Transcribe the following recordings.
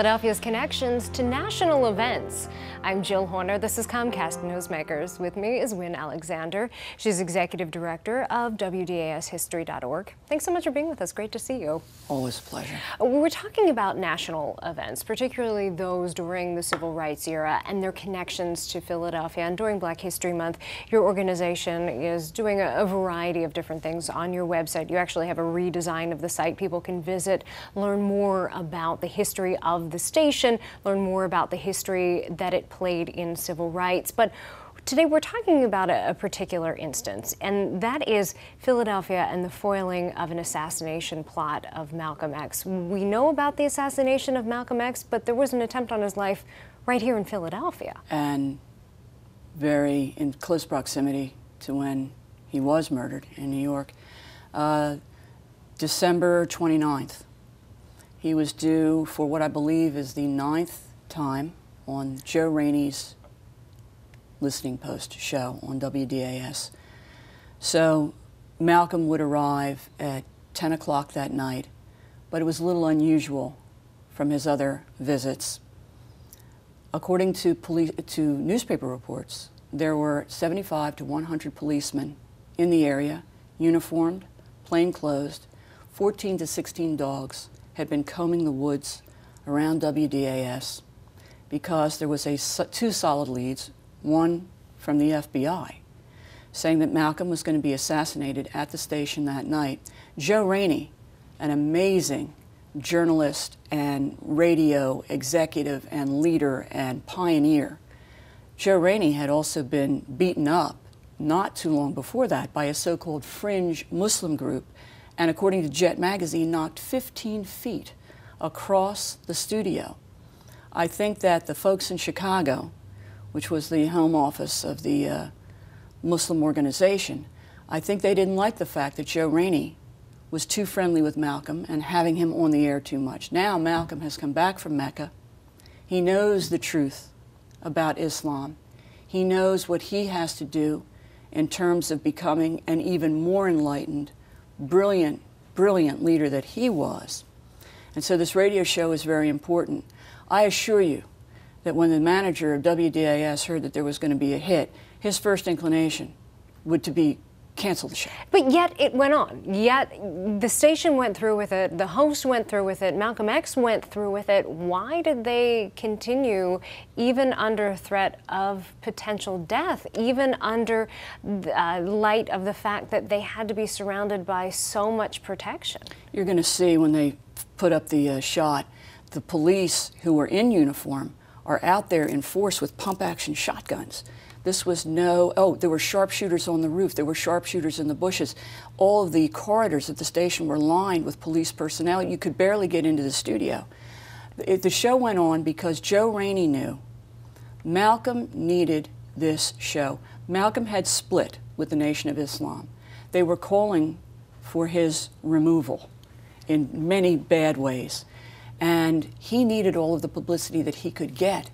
Philadelphia's connections to national events. I'm Jill Horner. This is Comcast Newsmakers. With me is Wynne Alexander. She's Executive Director of WDASHistory.org. Thanks so much for being with us. Great to see you. Always a pleasure. Uh, we're talking about national events, particularly those during the Civil Rights era and their connections to Philadelphia. And during Black History Month, your organization is doing a, a variety of different things on your website. You actually have a redesign of the site. People can visit, learn more about the history of the station, learn more about the history that it played in civil rights. But Today we're talking about a, a, particular instance, and that is Philadelphia and the foiling of an assassination plot of Malcolm X. We know about the assassination of Malcolm X, but there was an attempt on his life right here in Philadelphia. And very in close proximity to when he was murdered in New York. Uh, December 29th, he was due for what I believe is the ninth time on Joe Rainey's listening post show on WDAS. So Malcolm would arrive at 10 o'clock that night, but it was a little unusual from his other visits. According to, police, to newspaper reports, there were 75 to 100 policemen in the area, uniformed, plainclothes, 14 to 16 dogs had been combing the woods around WDAS because there was a, two solid leads, one from the FBI, saying that Malcolm was going to be assassinated at the station that night. Joe Rainey, an amazing journalist and radio executive and leader and pioneer, Joe Rainey had also been beaten up not too long before that by a so called fringe Muslim group, and according to Jet magazine, knocked 15 feet across the studio. I think that the folks in Chicago, which was the home office of the uh, Muslim organization, I think they didn't like the fact that Joe Rainey was too friendly with Malcolm and having him on the air too much. Now Malcolm has come back from Mecca. He knows the truth about Islam. He knows what he has to do in terms of becoming an even more enlightened, brilliant, brilliant leader that he was. And so this radio show is very important. I assure you that when the manager of WDAS heard that there was going to be a hit, his first inclination would to be cancel the show. But yet it went on. Yet the station went through with it, the host went through with it, Malcolm X went through with it. Why did they continue even under threat of potential death, even under uh, light of the fact that they had to be surrounded by so much protection? You're going to see when they put up the uh, shot, the police who were in uniform are out there in force with pump action shotguns. This was no, oh, there were sharpshooters on the roof, there were sharpshooters in the bushes. All of the corridors at the station were lined with police personnel. You could barely get into the studio. It, the show went on because Joe Rainey knew Malcolm needed this show. Malcolm had split with the Nation of Islam. They were calling for his removal in many bad ways. And he needed all of the publicity that he could get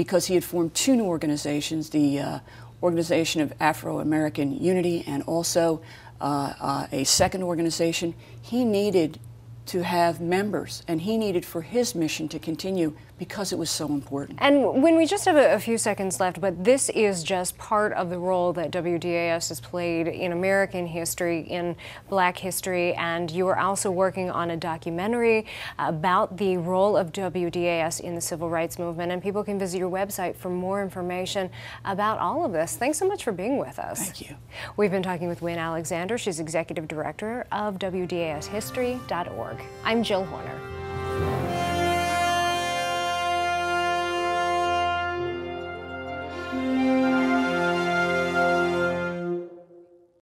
because he had formed two new organizations the uh, Organization of Afro American Unity and also uh, uh, a second organization. He needed to have members, and he needed for his mission to continue because it was so important. And when we just have a, a, few seconds left, but this is just part of the role that WDAS has played in American history, in black history, and you are also working on a documentary about the role of WDAS in the civil rights movement, and people can visit your website for more information about all of this. Thanks so much for being with us. Thank you. We've been talking with Wynne Alexander. She's Executive Director of WDASHistory.org. I'm Jill Horner.